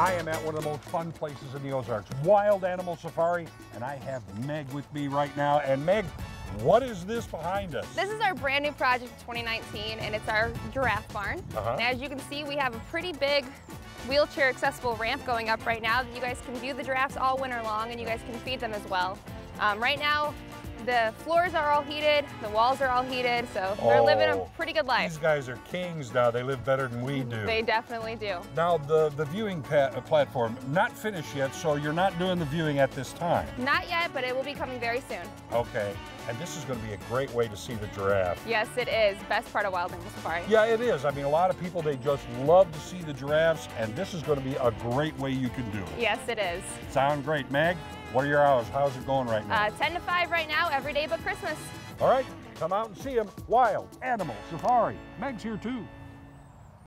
I am at one of the most fun places in the Ozarks, Wild Animal Safari, and I have Meg with me right now. And Meg, what is this behind us? This is our brand new project 2019, and it's our giraffe barn. Uh-huh. And as you can see, we have a pretty big wheelchair accessible ramp going up right now that you guys can view the giraffes all winter long, and you guys can feed them as well. Um, right now, the floors are all heated, the walls are all heated, so they're living a Oh, pretty good life. These guys are kings now. They live better than we do. They definitely do. Now, the, the viewing uh, platform, not finished yet, so you're not doing the viewing at this time. Not yet, but it will be coming very soon. Okay. And this is going to be a great way to see the giraffe. Yes, it is. Best part of Wild Animal Safari. Yeah, it is. I mean, a lot of people, they just love to see the giraffes, and this is going to be a great way you can do it. Yes, it is. Sound great. Meg, what are your hours? How's it going right now? Uh, 10 to 5 right now, every day but Christmas. All right, come out and see them. Wild Animal Safari. Meg's here too.